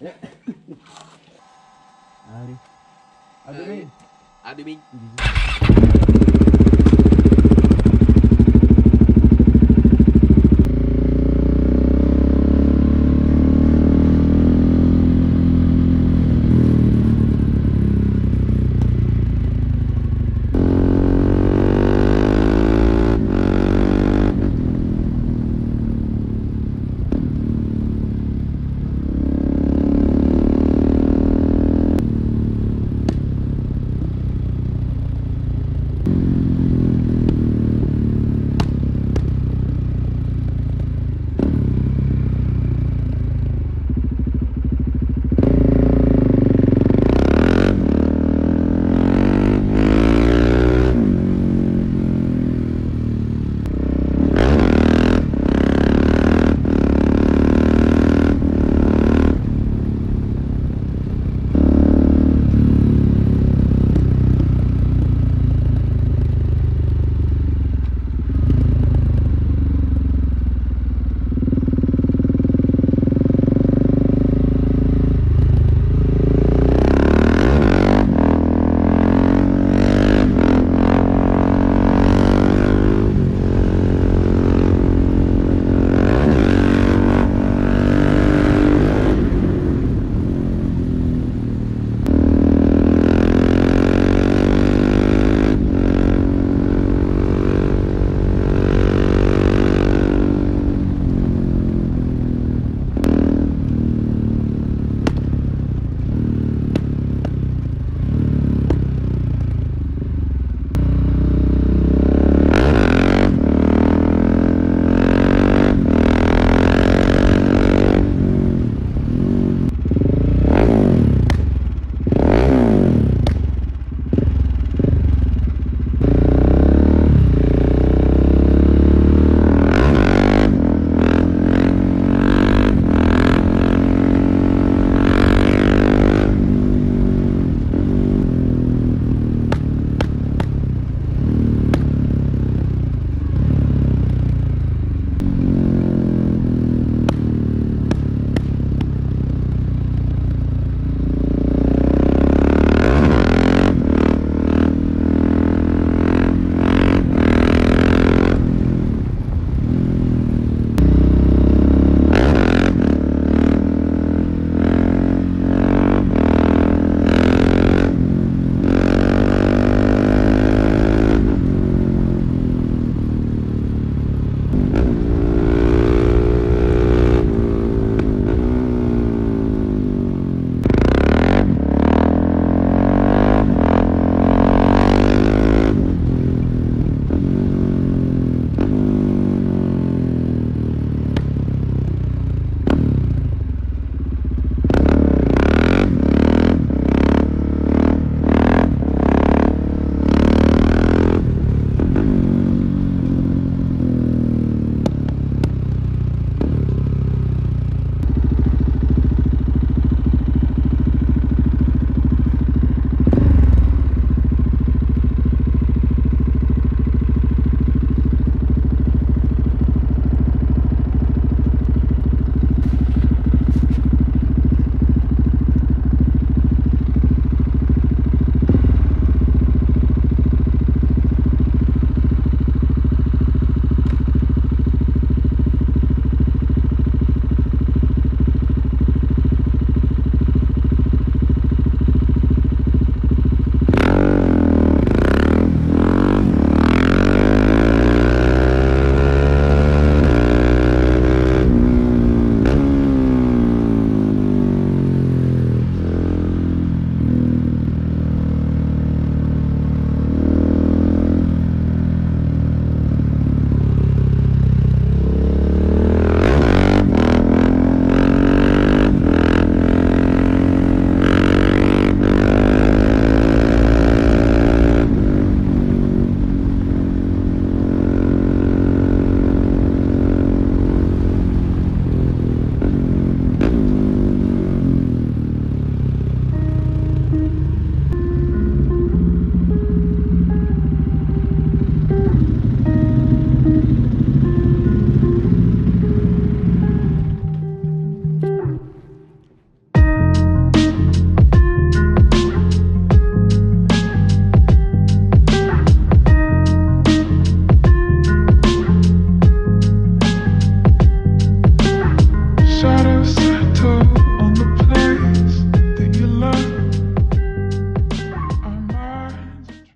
Ari. Adumin. Adumin.